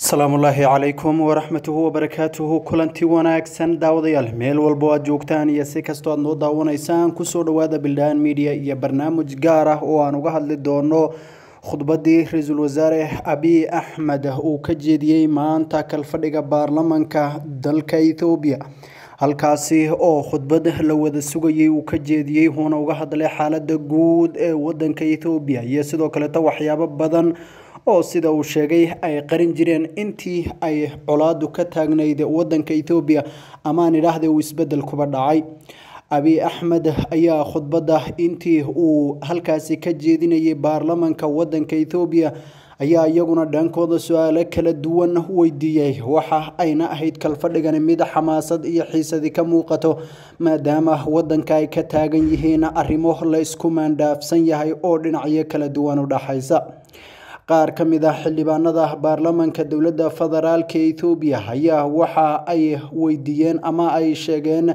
asalaamullaahi calaykum waraxmatuhu wabarakaatuhu kulanti wanaagsan daawadayaal meel walbo aad joogtaan iyo si kastoo aad noo daawanaysaan kusoo dhawaada bildaan media iyo barnaamij gaar ah oo aan uga hadli doono khudbadii ra-iisul wasaare abiy axmed uu ka jeediyey maanta kalfadhiga baarlamanka dalka ethoobiya halkaasi oo khudbad la wada sugayay uu ka jeediyey wuuna uga hadlay xaalada guud ee wadanka ethoobiya iyo sidoo kaleeto waxyaabo badan oo sida uu sheegay ay qarin jireen intii ay colaadu ka taagnayd wadanka ethoobiya amaan idhaahda uu isbeddel kuba dhacay. Abiy axmed ayaa khudbadda intii uu halkaasi ka jeedinayay baarlamanka wadanka ethoobiya ayaa iyaguna dhankooda su'aalo kala duwan weydiiyey waxa ayna ahayd kalfadhigani mid xamaasad iyo xiisadi ka muuqato maadaama wadanka ay ka taagan yihiin arrimo la isku maandhaafsan yahay oo dhinacyo kala duwan u dhaxaysa qaar ka mid ah xildhibaanada baarlamanka dowladda federaalka ethoobiya ayaa waxa ay weydiiyeen ama ay sheegeen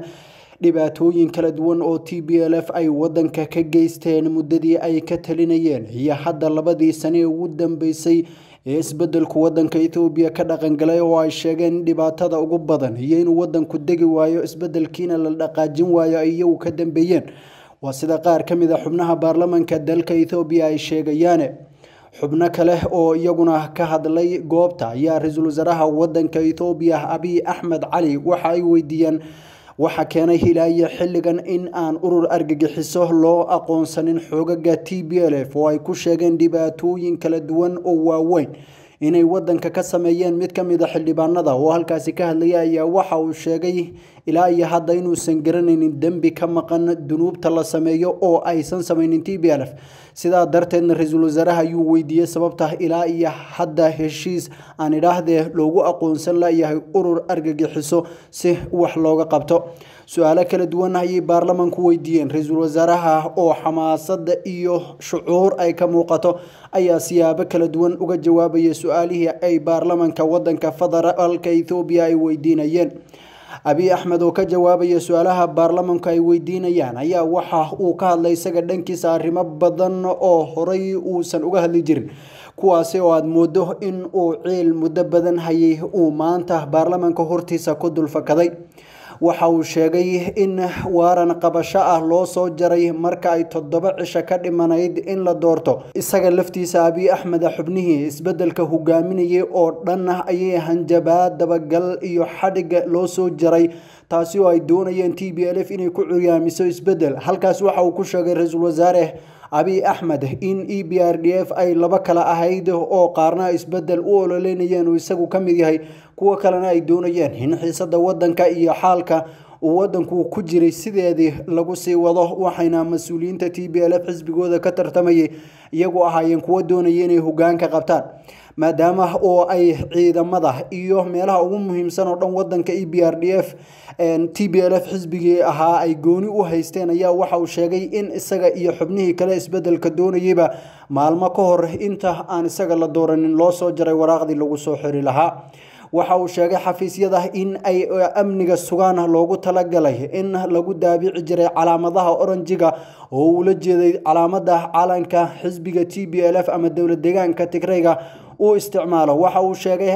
dhibaatooyin kala duwan oo t b l f ay wadanka ka geysteen muddadii ay ka talinayeen. Iyo hadda labadii sane ugu dambeysay ee isbedelku wadanka ethoobiya ka dhaqangalay oo ay sheegeen dhibaatada ugu badan iyo inuu wadanku degi waayo isbedelkiina la dhaqaajin waayo ay iyagu ka dambeeyeen. Waa sida qaar ka mid a xubnaha baarlamanka dalka ethoobiya ay sheegayaane xubno kale oo iyaguna ka hadlay goobta ayaa ra'iisul wasaaraha wadanka ethoobiya abiy axmed cali waxa ay weydiiyeen waxa keenay hilaayo xilligan in aan urur argagixiso loo aqoonsanin xoogaga t b l f oo ay ku sheegeen dhibaatooyin kala duwan oo waaweyn inay wadanka ka sameeyeen mid ka mid a xildhibaanada. Oo halkaasi ka hadlaya ayaa waxa uu sheegay ilaa iyo hadda inuusan garanaynin dembi ka maqan dunuubta la sameeyo oo aysan samaynin t b l f sidaa darteedna ra'iisul wasaaraha ayuu weydiiyey sababta ilaa iyo hadda heshiis aan idhaahdee loogu aqoonsan layahay urur argagixiso si wax looga qabto. Su'aalo kala duwan ayay baarlamanku weydiiyeen. Ra'iisul wasaaraha oo xamaasada iyo shucuur ay ka muuqato ayaa siyaabo kala duwan uga jawaabaya su'aalihii ay baarlamanka wadanka federaalka ethoobiya ay weydiinayeen abiy axmed oo ka jawaabaya su'aalaha baarlamanku ay weydiinayaan ayaa waxa uu ka hadlay isaga dhankiisa arrimo badan oo horay uusan uga hadli jirin kuwaasi oo aada moodo in uu ciil muddo badan hayay uu maanta baarlamanka hortiisa ku dulfakaday waxa uu sheegay in waaran qabasho ah loo soo jaray marka ay toddoba cisho ka dhimanayd in la doorto. Isaga laftiisa abiy axmed xubnihii isbeddelka hogaaminayay oo dhan ayay hanjabaad dabagal iyo xadhiga loo soo jaray taasi oo ay doonayeen t b l f inay ku curyaamiso isbeddel halkaas waxa uu ku sheegay ra'iisul wasaare abiy axmed in e b r d f ay laba kale ahayd oo qaarna isbeddel u ololeynayeen uu isagu ka mid yahay kuwo kalena ay doonayeen. In xiisada wadanka iyo xaalka uu wadanku ku jiray sideedii lagu sii wado waxayna mas'uuliyiinta t b l f xisbigooda ka tartamayay iyagu ahaayeen kuwo doonaya inay hogaanka qabtaan maadaama oo ay ciidamada iyo meelaha ugu muhiimsan oo dhan wadanka e b r d f t b l f xisbigii ahaa ay gooni u haysteen ayaa waxa uu sheegay in isaga iyo xubnihii kale isbeddelka doonayeyba maalmo ka hor inta aan isaga la dooranin loo soo jaray waraaqdii lagu soo xiri lahaa. Waxa uu sheegay xafiisyada in ay amniga sugaan loogu talagalay in lagu daabici jiray calaamadaha oranjiga oo uu jeeday calaamada calanka xisbiga t b l f ama dowlad deegaanka tigreyga uu isticmaalo. Waxa uu sheegay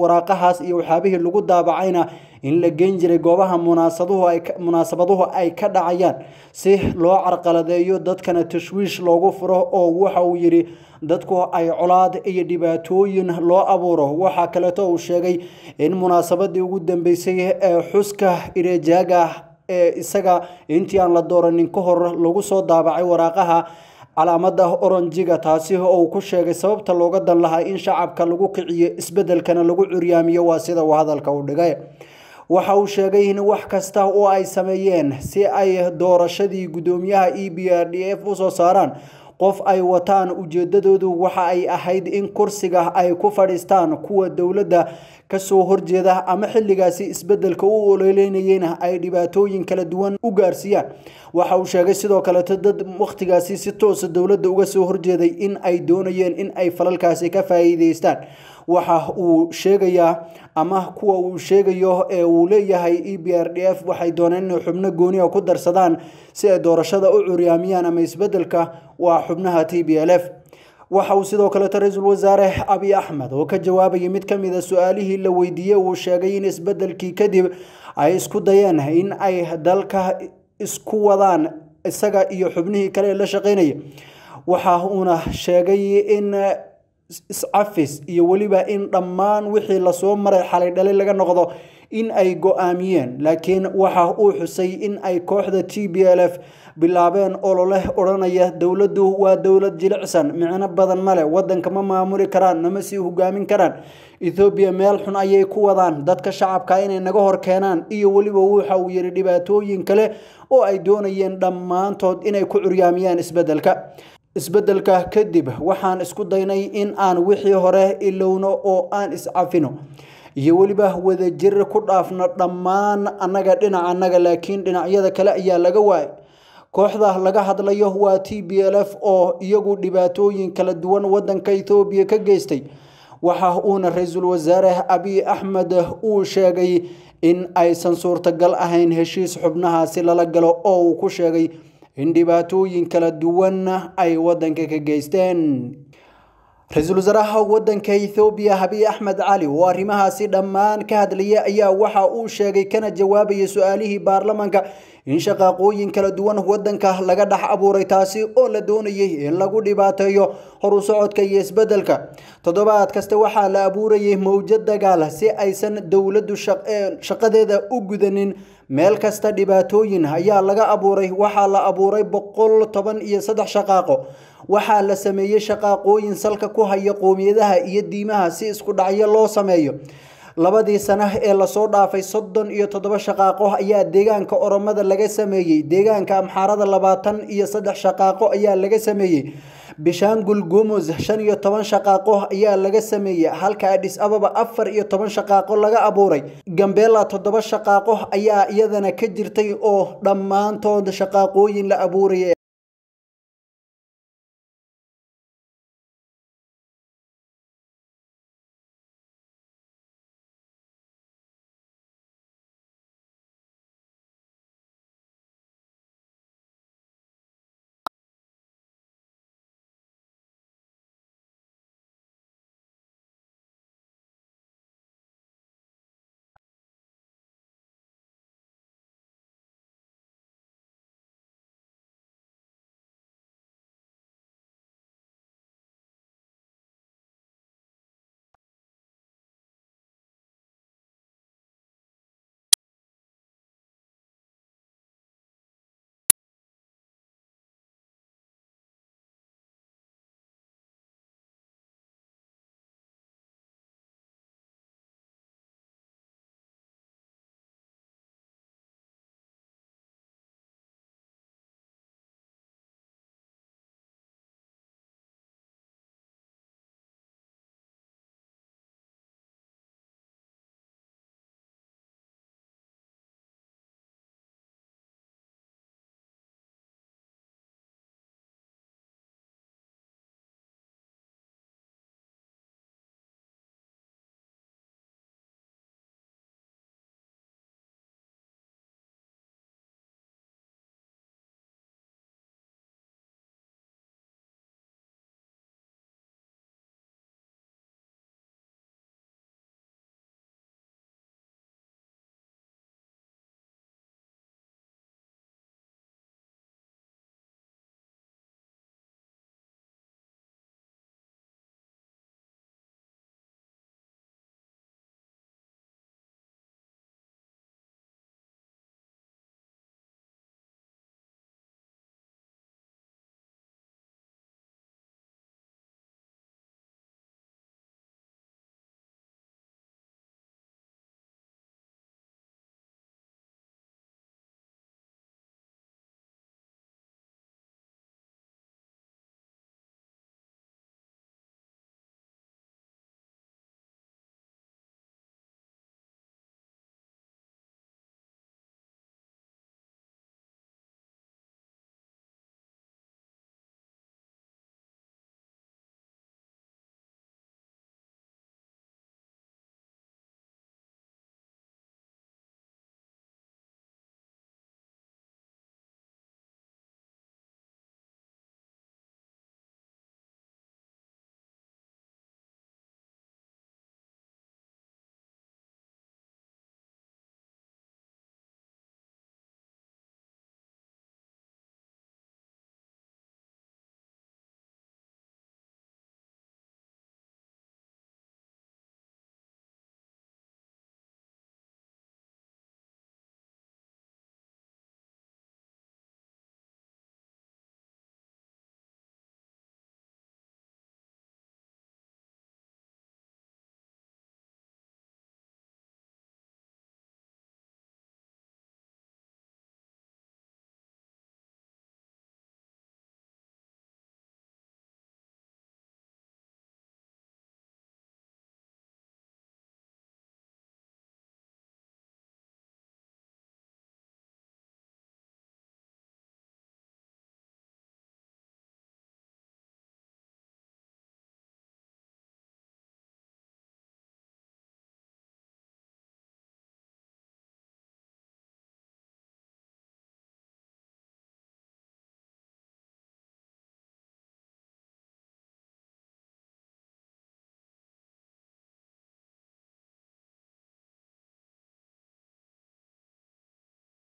waraaqahaas iyo waxyaabihii lagu daabacayna in la geyn jiray goobaha munaasabaduhu ay ka dhacayaan. Si loo carqaladeeyo dadkana tashwiish loogu furo oo waxa uu yidhi dadku ay colaad iyo dhibaatooyin loo abuuro. Waxaa kaleeto uu sheegay in munaasabadii ugu dambeysay ee xuska ireejaaga ee isaga intii aan la dooranin ka hor lagu soo daabacay waraaqaha calaamada oranjiga taasi oo uu ku sheegay sababta looga dan lahaa in shacabka lagu kiciyo isbedelkana lagu curyaamiyo waa sida uu hadalka u dhigay. Waxa uu sheegay in wax kasta oo ay sameeyeen si ay doorashadii guddoomiyaha e b r d f u soo saaraan qof ay wataan ujeedadoodu waxa ay ahayd in kursiga ay ku fadhiistaan kuwa dowladda ka soo horjeeda ama xilligaasi isbeddelka u ololeynayeyna ay dhibaatooyin kala duwan u gaarsiiyaan waxa uu sheegay sidoo kaleeto dad wakhtigaasi si toosa dowladda uga soo horjeeday in ay doonayeen in ay falalkaasi ka faa'iideystaan waxa uu sheegayaa ama kuwa uu sheegayo ee uu leeyahay e b r d f waxay dooneen inay xubno gooniha ku darsadaan si ay doorashada u curyaamiyaan ama isbeddelka waa xubnaha t b l f waxa uu sidoo kaleeto ra'iisul wasaare abiy axmed oo ka jawaabayay mid ka mid a su'aalihii la weydiiyey uu sheegay in isbedelkii kadib ay isku dayeen in ay dalka isku wadaan isaga iyo xubnihii kale ee la shaqeynaya waxa uuna sheegay in iscafis iyo weliba in dhammaan wixii la soo maray xalay dhali laga noqdo in ay go'aamiyeen. Laakiin waxa uu xusay in ay kooxda t b l f bilaabeen ololeh odhanaya dowladdu waa dowlad jilicsan micno badan male wadanka ma maamuli karaan nama sii hogaamin karaan. Ethoobiya meel xun ayay ku wadaan dadka shacabka inay naga hor keenaan iyo weliba waxa uu yihi dhibaatooyin kale oo ay doonayeen dhammaantood inay ku curyaamiyaan isbeddelka isbeddelka kadib waxaan isku daynay in aan wixii hore ilowno oo aan iscafino iyo weliba wadajir ku dhaafno dhammaan annaga dhinac annaga laakiin dhinacyada kale ayaa laga waayay. Kooxda laga hadlayo waa t b l f oo iyagu dhibaatooyin kala duwan wadanka ethoobiya ka geystay. Waxa uuna ra'iisul wasaare abiy axmed uu sheegay in aysan suurtagal ahayn heshiis xubnahaasi lala galo oo uu ku sheegay in dhibaatooyin kala duwan ay wadanka ka geysteen ra'iisul wasaaraha wadanka ethoobiya abiy axmed cali oo arrimahaasi dhammaan ka hadlaya ayaa waxa uu sheegay kana jawaabaya su'aalihii baarlamaanka in shaqaaqooyin kala duwan wadanka laga dhex abuuray taasi oo la doonayay in lagu dhibaateeyo horu socodka iyo isbeddelka toddobaad kasta waxaa la abuurayay mowjad dagaal si aysan dowladdu shaqadeeda u gudanin meel kasta dhibaatooyin ayaa laga abuuray waxaa la abuuray boqol toban iyo saddex shaqaaqo. Waxaa la sameeyey shaqaaqooyin salka ku haya qoomiyadaha iyo diimaha si isku dhacyo loo sameeyo. Labadii sano ee la soo dhaafay soddon iyo toddoba shaqaaqo ayaa deegaanka oromada laga sameeyey. Deegaanka amxaarada labaatan iyo saddex shaqaaqo ayaa laga sameeyey bishaangul gumuz shan iyo toban shaqaaqo ayaa laga sameeyey halka adhis ababa afar iyo toban shaqaaqo laga abuuray. Gambela toddoba shaqaaqo ayaa iyadana ka jirtay oo dhammaantood shaqaaqooyin la abuuraya